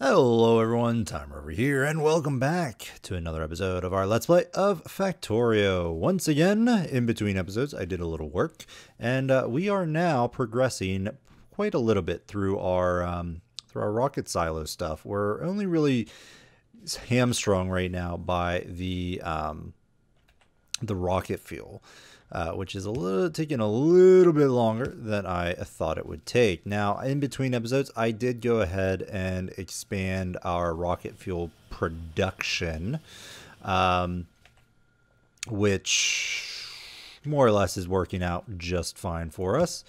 Hello everyone, Tymerover here, and welcome back to another episode of our Let's Play of Factorio. Once again, in between episodes, I did a little work, and uh, we are now progressing quite a little bit through our um, through our rocket silo stuff. We're only really hamstrung right now by the um, the rocket fuel uh, which is a little taking a little bit longer than I thought it would take. Now, in between episodes, I did go ahead and expand our rocket fuel production, um, which more or less is working out just fine for us.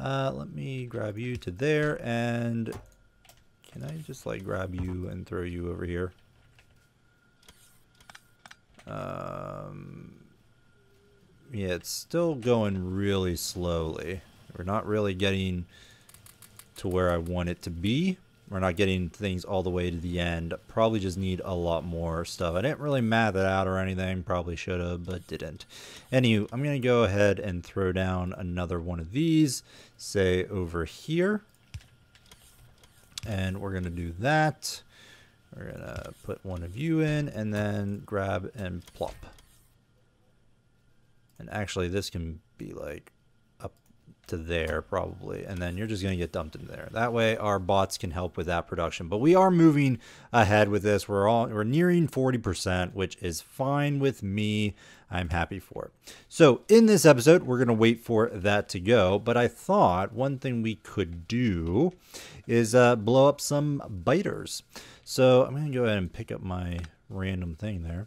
Uh, let me grab you to there and can I just like grab you and throw you over here? Um, yeah, it's still going really slowly. We're not really getting to where I want it to be. We're not getting things all the way to the end. Probably just need a lot more stuff. I didn't really map it out or anything. Probably should have, but didn't. Anywho, I'm going to go ahead and throw down another one of these, say over here. And we're going to do that. We're going to put one of you in and then grab and plop. And actually this can be like up to there probably. And then you're just going to get dumped in there. That way our bots can help with that production. But we are moving ahead with this. We're all we're nearing 40%, which is fine with me. I'm happy for it. So in this episode, we're going to wait for that to go. But I thought one thing we could do is uh, blow up some biters. So I'm going to go ahead and pick up my random thing there.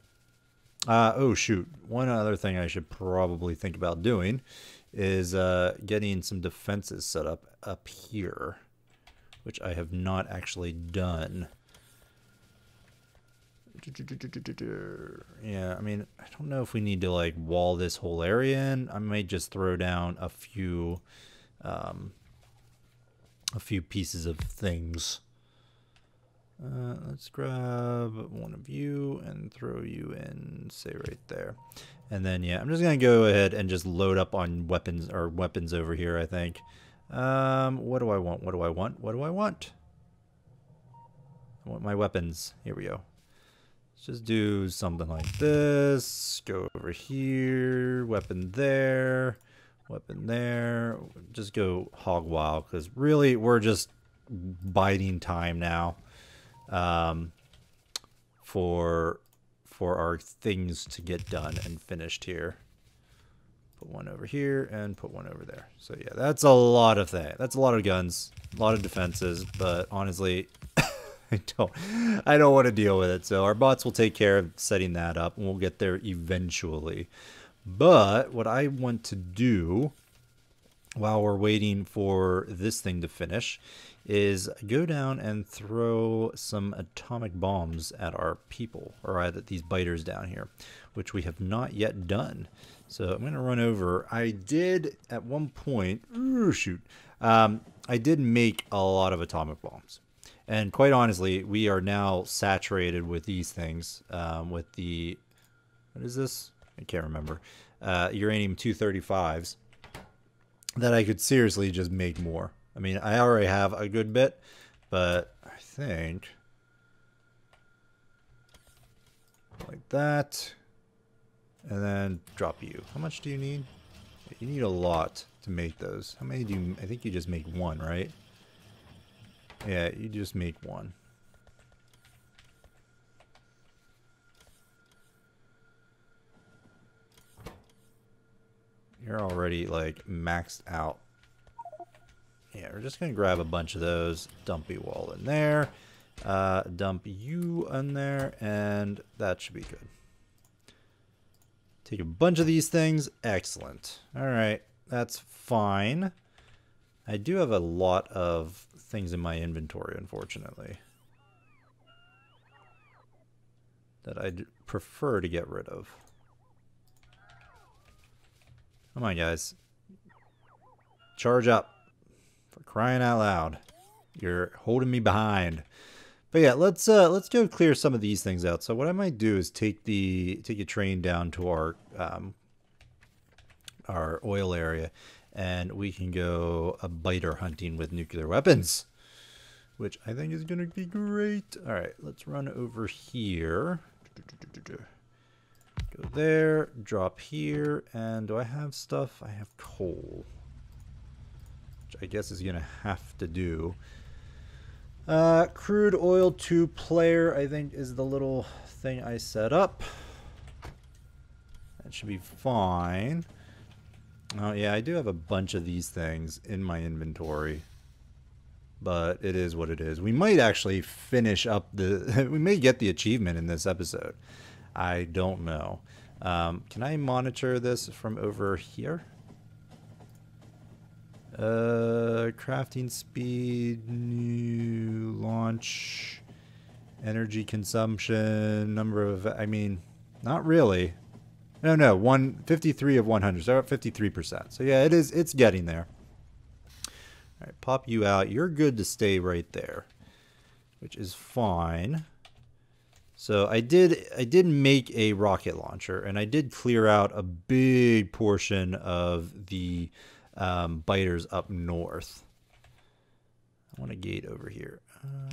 Uh, oh, shoot. One other thing I should probably think about doing is uh, getting some defenses set up up here, which I have not actually done. Yeah, I mean, I don't know if we need to like wall this whole area in. I might just throw down a few, um, a few pieces of things. Uh, let's grab one of you and throw you in, say right there. And then, yeah, I'm just going to go ahead and just load up on weapons or weapons over here, I think. Um, what do I want? What do I want? What do I want? I want my weapons. Here we go. Let's just do something like this. Go over here. Weapon there. Weapon there. Just go hog wild because really we're just biding time now um, for for our things to get done and finished here. Put one over here and put one over there. So yeah, that's a lot of things. That's a lot of guns, a lot of defenses, but honestly, I don't I don't want to deal with it. So our bots will take care of setting that up and we'll get there eventually. But what I want to do while we're waiting for this thing to finish is go down and throw some atomic bombs at our people, or at these biters down here, which we have not yet done. So I'm going to run over. I did at one point, ooh, shoot, um, I did make a lot of atomic bombs. And quite honestly, we are now saturated with these things, um, with the, what is this? I can't remember. Uh, uranium 235s that I could seriously just make more. I mean, I already have a good bit, but I think like that, and then drop you. How much do you need? You need a lot to make those. How many do you, I think you just make one, right? Yeah, you just make one. You're already like maxed out yeah, we're just going to grab a bunch of those. Dumpy wall in there. Uh, dump you in there, and that should be good. Take a bunch of these things. Excellent. All right, that's fine. I do have a lot of things in my inventory, unfortunately. That I'd prefer to get rid of. Come on, guys. Charge up. For crying out loud. You're holding me behind. But yeah, let's uh, let's go clear some of these things out. So what I might do is take the take a train down to our um, our oil area, and we can go a biter hunting with nuclear weapons. which I think is to be great. All right, let's run over here. Go there, drop here, and do I have stuff? I have coal, I guess is going to have to do. Uh, crude oil two player, I think, is the little thing I set up. That should be fine. Oh, yeah, I do have a bunch of these things in my inventory. But it is what it is. We might actually finish up the... we may get the achievement in this episode. I don't know. Um, can I monitor this from over here? Uh, crafting speed, new launch, energy consumption, number of, I mean, not really. No, no, 153 of 100, so at 53%. So yeah, it is, it's getting there. All right, pop you out. You're good to stay right there, which is fine. So I did I did make a rocket launcher and I did clear out a big portion of the um, biters up north. I want a gate over here. Uh,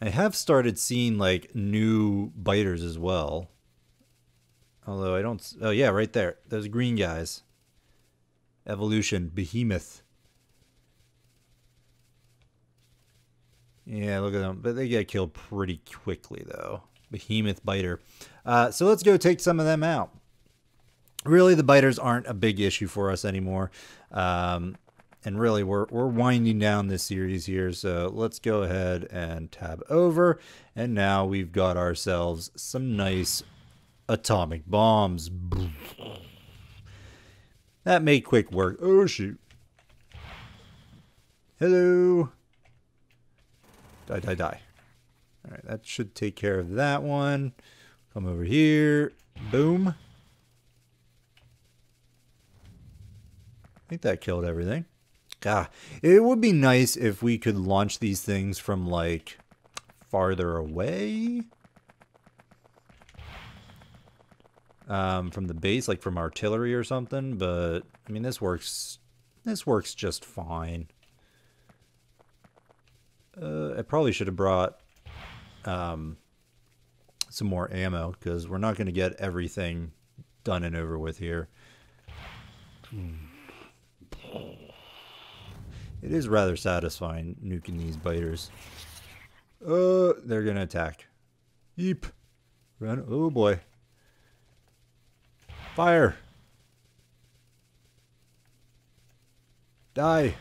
I have started seeing like new biters as well. Although I don't. Oh yeah, right there. Those green guys. Evolution behemoth. Yeah, look at them. But they get killed pretty quickly though. Behemoth biter. Uh, so let's go take some of them out. Really, the biters aren't a big issue for us anymore. Um, and really, we're, we're winding down this series here. So let's go ahead and tab over. And now we've got ourselves some nice atomic bombs. That made quick work. Oh, shoot. Hello. Die, die, die. All right, that should take care of that one. Come over here. Boom. I think that killed everything. God, it would be nice if we could launch these things from, like, farther away. Um, from the base, like from artillery or something, but, I mean, this works, this works just fine. Uh, I probably should have brought um, some more ammo because we're not going to get everything done and over with here. It is rather satisfying nuking these biters. Uh, they're going to attack. Yeep. Run. Oh boy. Fire. Die.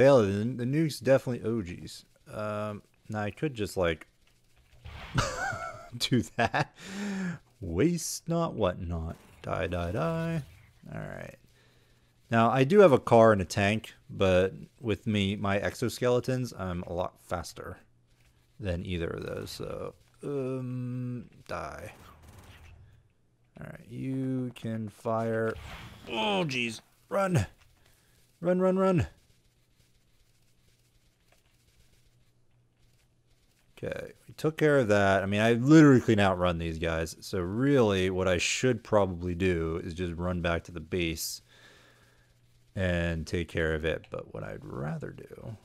The, nuke's definitely OGs. Um, now I could just like do that. Waste not, what not. Die, die, die. Alright. Now, I do have a car and a tank, but with me, my exoskeletons, I'm a lot faster than either of those. So, um, die. Alright, you can fire. Oh, jeez. Run. Run, run, run. Okay, we took care of that. I mean, I literally can outrun these guys. So really, what I should probably do is just run back to the base and take care of it. But what I'd rather do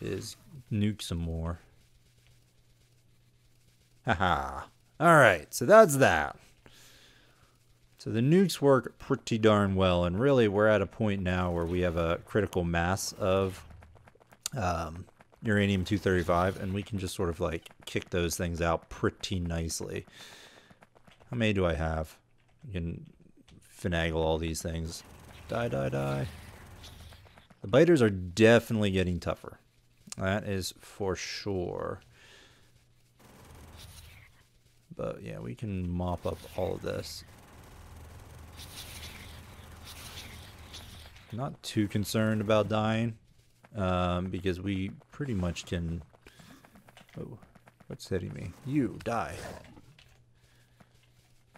is nuke some more. Haha. All right, so that's that. So the nukes work pretty darn well, and really we're at a point now where we have a critical mass of um, uranium-235, and we can just sort of like kick those things out pretty nicely. How many do I have? You can finagle all these things. Die, die, die. The biters are definitely getting tougher. That is for sure. But yeah, we can mop up all of this. Not too concerned about dying um, because we pretty much can... Oh, what's hitting me? You, die.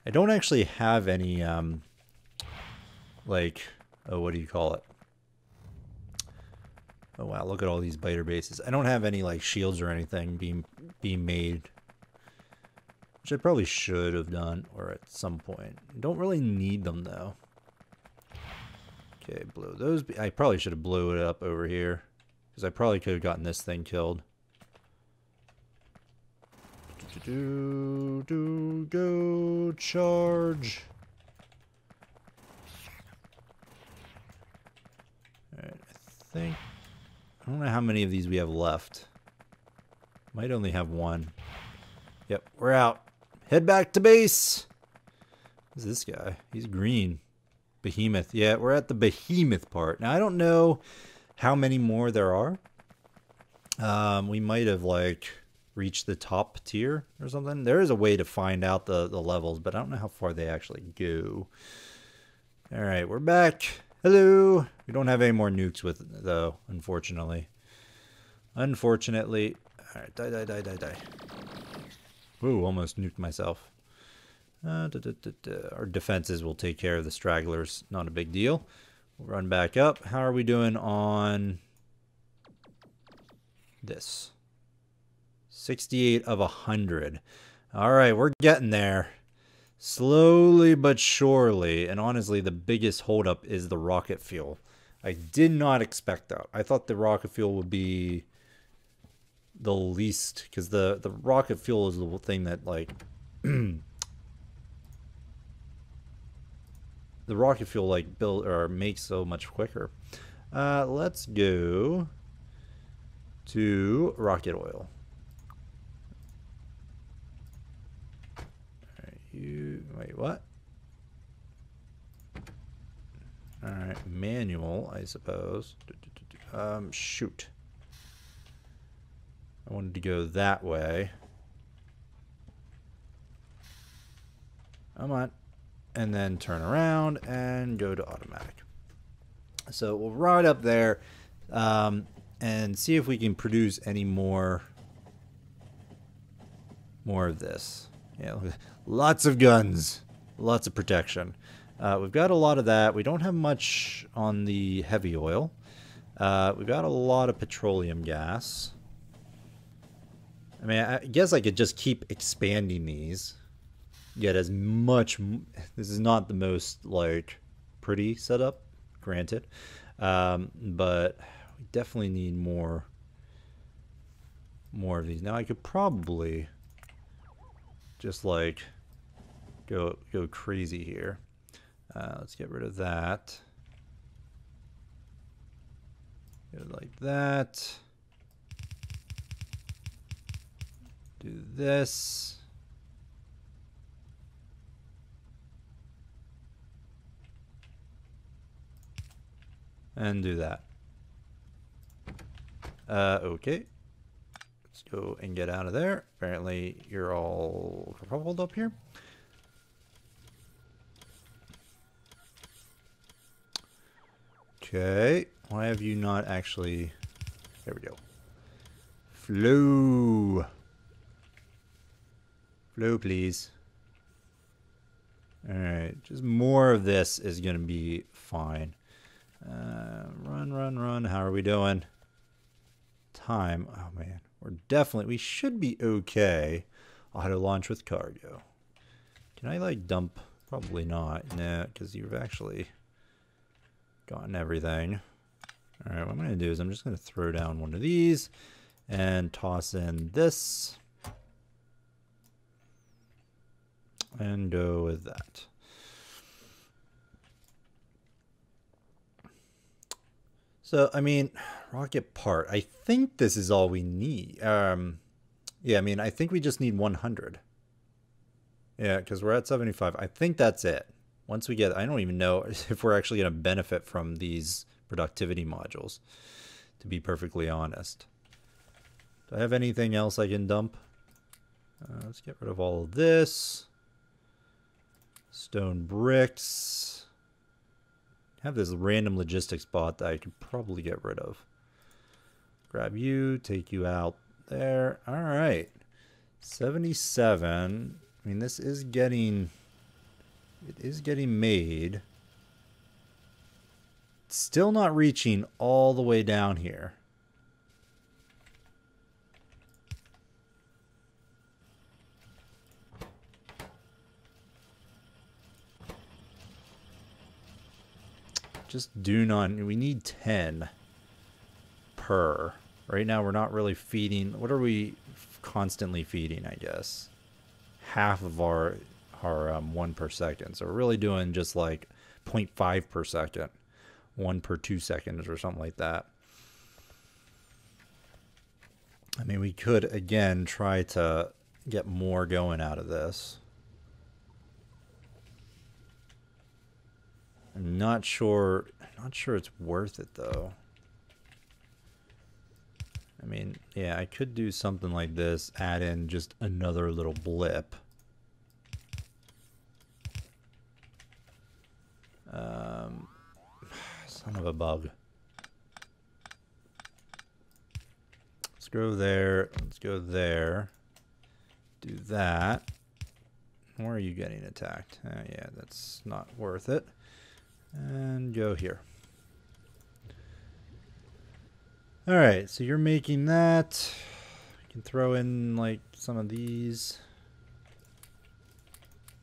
I don't actually have any, um, like, oh, what do you call it? Oh wow, look at all these biter bases. I don't have any like shields or anything being being made. Which I probably should have done, or at some point. Don't really need them, though. Okay, blow those. I probably should have blew it up over here. Because I probably could have gotten this thing killed. Do, do, do, go, charge. Alright, I think... I don't know how many of these we have left. Might only have one. Yep, we're out. Head back to base! Who's this guy? He's green. Behemoth. Yeah, we're at the behemoth part. Now, I don't know how many more there are. Um, we might have, like, reached the top tier or something. There is a way to find out the, the levels, but I don't know how far they actually go. All right, we're back. Hello. We don't have any more nukes with it, though, unfortunately. Unfortunately. All right, die, die, die, die, die. Ooh, almost nuked myself. Uh, da, da, da, Our defenses will take care of the stragglers. Not a big deal. We'll run back up. How are we doing on this? 68 of 100. All right, we're getting there. Slowly but surely. And honestly, the biggest holdup is the rocket fuel. I did not expect that. I thought the rocket fuel would be the least because the the rocket fuel is the thing that like the rocket fuel like build or makes so much quicker. Uh, let's go to rocket oil. You wait, what? All right, manual, I suppose. Um, shoot. I wanted to go that way. Come on and then turn around and go to automatic. So we'll ride up there um, and see if we can produce any more more of this. Yeah, lots of guns, lots of protection. Uh, we've got a lot of that. We don't have much on the heavy oil. Uh, we've got a lot of petroleum gas. I mean, I guess I could just keep expanding these get as much this is not the most like pretty setup granted um, but we definitely need more more of these. Now I could probably just like go go crazy here. Uh, let's get rid of that. Go like that. Do this and do that. Uh, okay. Let's go and get out of there. Apparently you're all coupled up here. Okay. Why have you not actually... There we go. Flow. Flow, please. Alright. Just more of this is going to be fine. Uh, run, run, run. How are we doing? Time. Oh, man. We're definitely... We should be okay. Auto launch with cargo. Can I, like, dump... Probably not. No, because you've actually gotten everything. Alright, what I'm going to do is I'm just going to throw down one of these and toss in this. And go with that. So, I mean, rocket part. I think this is all we need. Um, yeah, I mean, I think we just need 100. Yeah, because we're at 75. I think that's it. Once we get, I don't even know if we're actually going to benefit from these productivity modules, to be perfectly honest. Do I have anything else I can dump? Uh, let's get rid of all of this. Stone bricks have this random logistics bot that I could probably get rid of. Grab you, take you out there. All right. 77. I mean, this is getting... It is getting made. Still not reaching all the way down here. Just do not. We need 10 per. Right now, we're not really feeding. What are we constantly feeding, I guess? Half of our, our um, 1 per second. So we're really doing just like 0.5 per second. 1 per 2 seconds or something like that. I mean, we could, again, try to get more going out of this. I'm not sure, not sure it's worth it, though. I mean, yeah, I could do something like this, add in just another little blip. Um, son of a bug. Let's go there. Let's go there. Do that. Where are you getting attacked? Uh, yeah, that's not worth it. And go here. Alright, so you're making that. You can throw in like some of these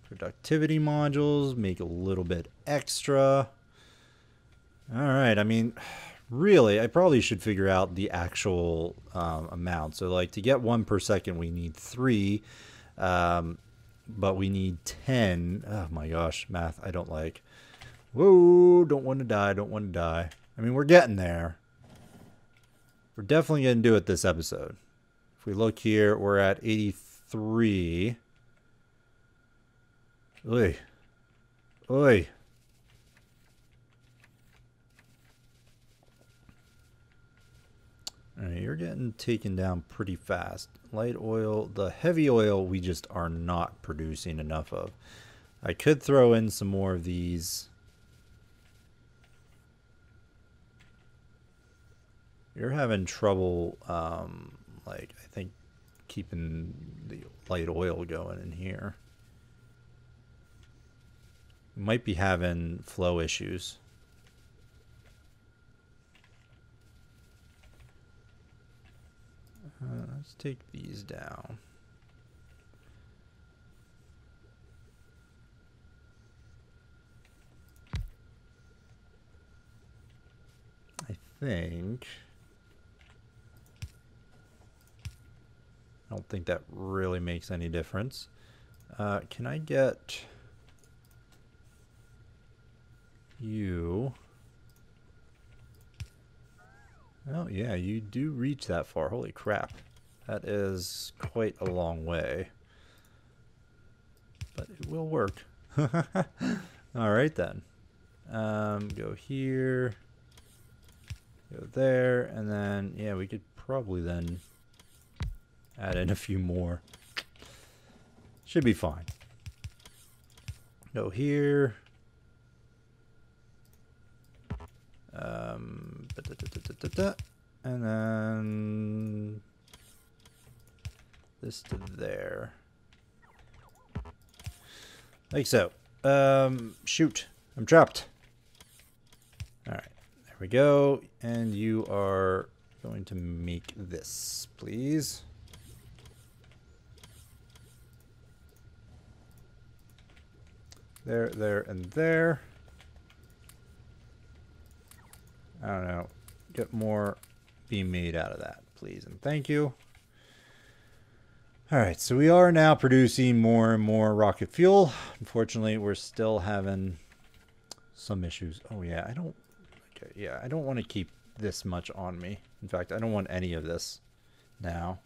productivity modules, make a little bit extra. Alright, I mean, really, I probably should figure out the actual um, amount. So like to get one per second, we need three, um, but we need 10. Oh my gosh, math I don't like. Whoa, don't want to die, don't want to die. I mean, we're getting there. We're definitely going to do it this episode. If we look here, we're at 83. Oi. Oi. Alright, you're getting taken down pretty fast. Light oil, the heavy oil we just are not producing enough of. I could throw in some more of these You're having trouble, um, like, I think, keeping the light oil going in here. You might be having flow issues. Uh, let's take these down. I think... I don't think that really makes any difference. Uh, can I get you? Oh yeah, you do reach that far. Holy crap. That is quite a long way. But it will work. Alright then. Um, go here. Go there. And then, yeah, we could probably then Add in a few more. Should be fine. Go here. Um, da, da, da, and then this to there. Like so. Um, shoot. I'm trapped. Alright. There we go. And you are going to make this, please. There, there, and there. I don't know. Get more being made out of that, please, and thank you. All right, so we are now producing more and more rocket fuel. Unfortunately, we're still having some issues. Oh yeah, I don't. Okay, yeah, I don't want to keep this much on me. In fact, I don't want any of this now.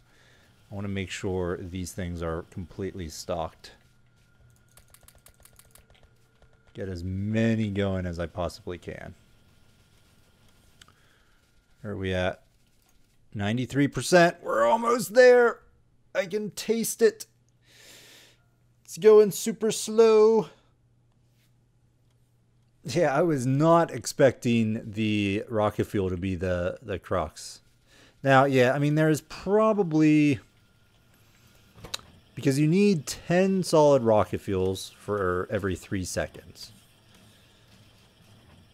I want to make sure these things are completely stocked get as many going as I possibly can. Where are we at? 93%. We're almost there. I can taste it. It's going super slow. Yeah, I was not expecting the rocket fuel to be the, the crux. Now, yeah, I mean, there's probably because you need 10 solid rocket fuels for every three seconds.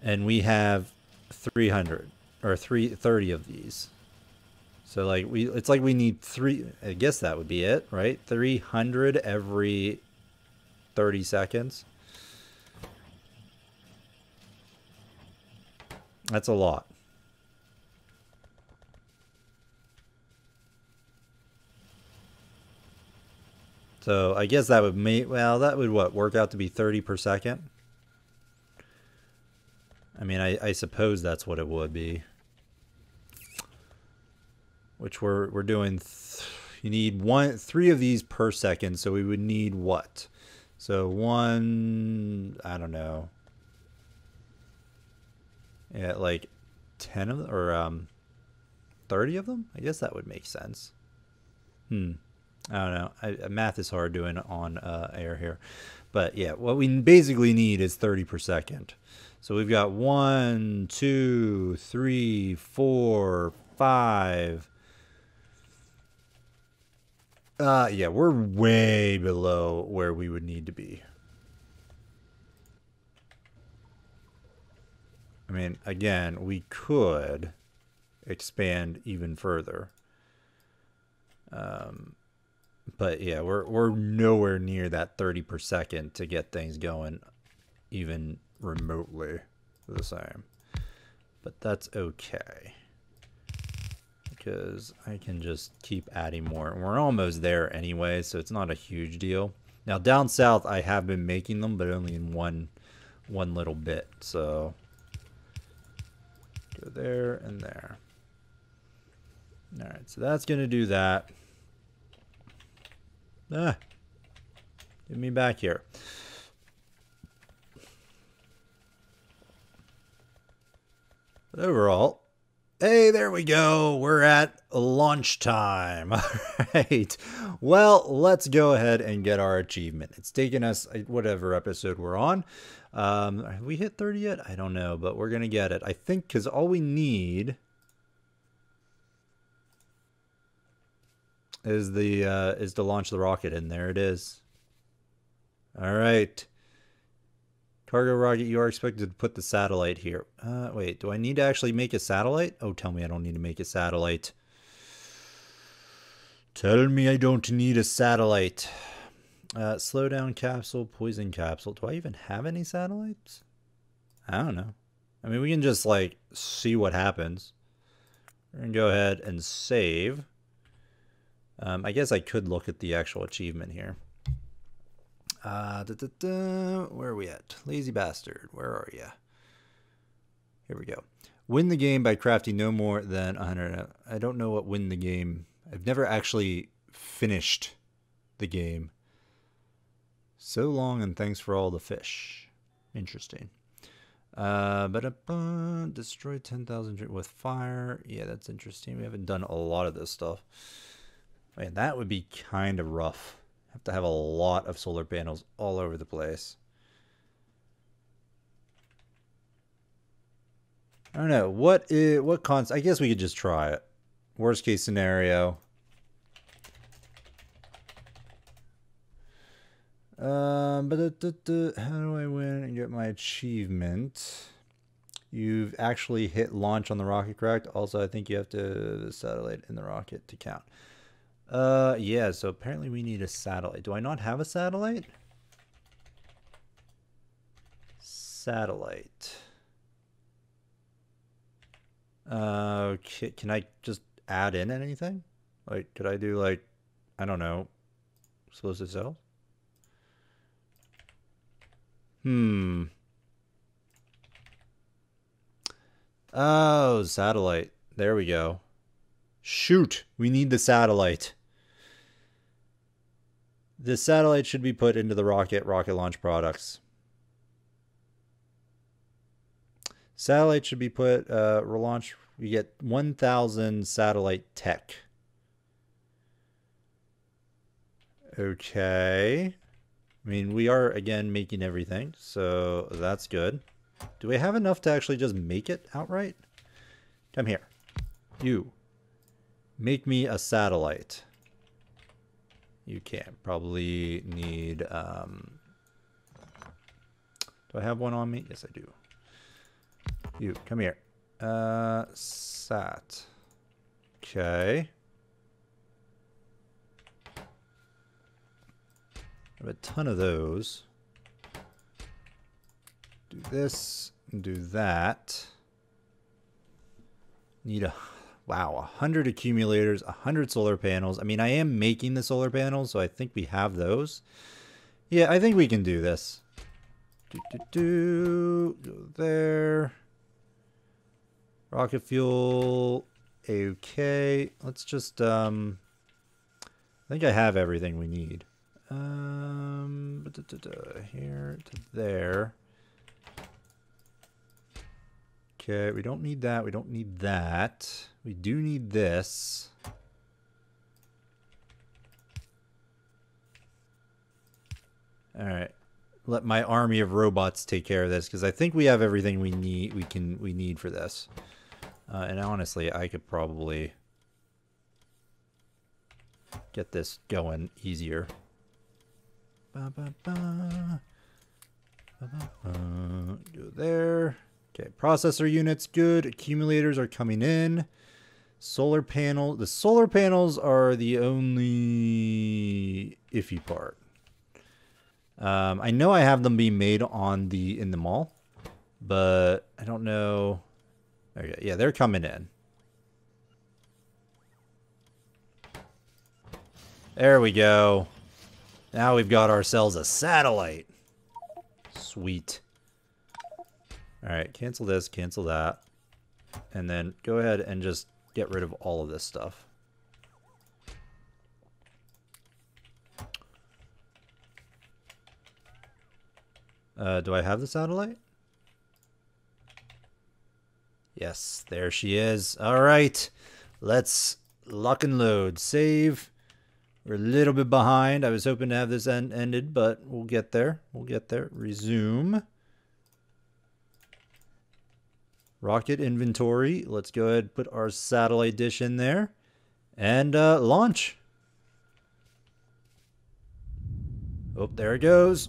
And we have 300 or 330 of these. So like we it's like we need three I guess that would be it, right? 300 every 30 seconds. That's a lot. So I guess that would make, well, that would what, work out to be 30 per second? I mean, I, I suppose that's what it would be. Which we're, we're doing, you need one, three of these per second, so we would need what? So one, I don't know. Yeah, like 10 of them, or um, 30 of them? I guess that would make sense. Hmm. I don't know. I, math is hard doing on uh, air here. But yeah, what we basically need is 30 per second. So we've got one, two, three, four, five. Uh, yeah, we're way below where we would need to be. I mean, again, we could expand even further. Um, but yeah, we're we're nowhere near that 30 per second to get things going even remotely the same. But that's okay. Because I can just keep adding more. And we're almost there anyway, so it's not a huge deal. Now down south I have been making them, but only in one one little bit. So go there and there. Alright, so that's gonna do that. Ah. Get me back here. But overall, hey, there we go. We're at launch time. All right. Well, let's go ahead and get our achievement. It's taken us uh, whatever episode we're on. Um, have we hit 30 yet? I don't know, but we're going to get it. I think because all we need is the uh, is to launch the rocket, and there it is. All right. Cargo rocket, you are expected to put the satellite here. Uh, wait, do I need to actually make a satellite? Oh, tell me I don't need to make a satellite. Tell me I don't need a satellite. Uh, slow down capsule, poison capsule. Do I even have any satellites? I don't know. I mean, we can just, like, see what happens. We're going to go ahead and save. Um, I guess I could look at the actual achievement here. Uh, da, da, da, where are we at? Lazy bastard, where are you? Here we go. Win the game by crafting no more than 100. I don't know what win the game. I've never actually finished the game. So long and thanks for all the fish. Interesting. Uh, but uh, destroy 10,000 with fire. Yeah, that's interesting. We haven't done a lot of this stuff. Man, that would be kind of rough. Have to have a lot of solar panels all over the place. I don't know. What is, what cons I guess we could just try it. Worst case scenario. Um, but how do I win and get my achievement? You've actually hit launch on the rocket, correct? Also, I think you have to satellite in the rocket to count. Uh, yeah, so apparently we need a satellite. Do I not have a satellite? Satellite. Uh, can, I just add in anything? Like, could I do like, I don't know, explosive cells? Hmm. Oh, satellite. There we go. Shoot, we need the satellite. This satellite should be put into the rocket, rocket launch products. Satellite should be put, uh, relaunch, we get 1,000 satellite tech. Okay. I mean, we are, again, making everything, so that's good. Do we have enough to actually just make it outright? Come here. You. Make me a satellite. You can't. probably need, um, do I have one on me? Yes, I do. You, come here. Uh, sat. Okay. I have a ton of those. Do this, and do that. Need a wow, a hundred accumulators, a hundred solar panels. I mean, I am making the solar panels, so I think we have those. Yeah, I think we can do this. Do do do. Go there. Rocket fuel. Okay. Let's just um. I think I have everything we need. Um, here to there. Okay, we don't need that. We don't need that. We do need this. All right. Let my army of robots take care of this because I think we have everything we need. We can we need for this. Uh, and honestly, I could probably get this going easier. Ba, ba, ba. Go there. Okay, processor units good. Accumulators are coming in. Solar panel. The solar panels are the only iffy part. Um, I know I have them being made on the in the mall, but I don't know. Okay, yeah, they're coming in. There we go. Now we've got ourselves a satellite. Sweet. Alright, cancel this, cancel that. And then go ahead and just get rid of all of this stuff. Uh, do I have the satellite? Yes, there she is. All right, let's lock and load. Save. We're a little bit behind. I was hoping to have this end ended, but we'll get there. We'll get there. Resume. Rocket inventory. Let's go ahead and put our satellite dish in there. And uh, launch. Oh, there it goes.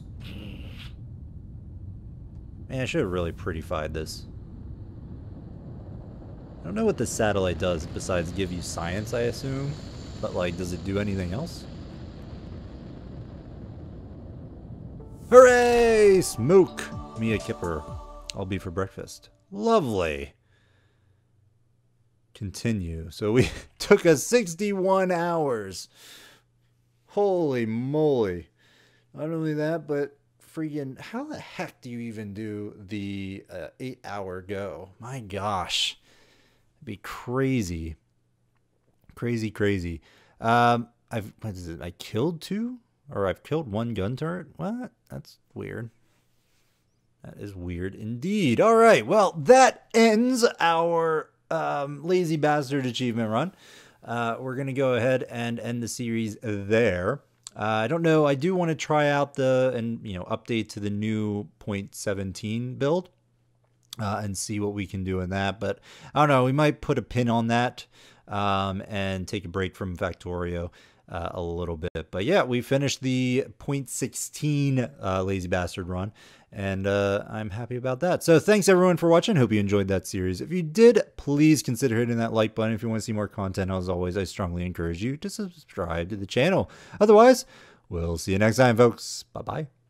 Man, I should have really prettified this. I don't know what the satellite does besides give you science, I assume. But, like, does it do anything else? Hooray! Smoke! Mia Kipper. I'll be for breakfast. Lovely. Continue. So we took us 61 hours. Holy moly. Not only that, but freaking, how the heck do you even do the uh, eight hour go? My gosh. It'd be crazy. Crazy, crazy. Um, I've, what is it? I killed two? Or I've killed one gun turret? What? That's weird. That is weird indeed. All right. Well, that ends our um, Lazy Bastard achievement run. Uh, we're going to go ahead and end the series there. Uh, I don't know. I do want to try out the and you know update to the new 0.17 build uh, and see what we can do in that. But I don't know. We might put a pin on that um, and take a break from Factorio uh, a little bit. But yeah, we finished the 0.16 uh, Lazy Bastard run, and uh, I'm happy about that. So thanks everyone for watching. Hope you enjoyed that series. If you did, please consider hitting that like button. If you want to see more content, as always, I strongly encourage you to subscribe to the channel. Otherwise, we'll see you next time, folks. Bye bye.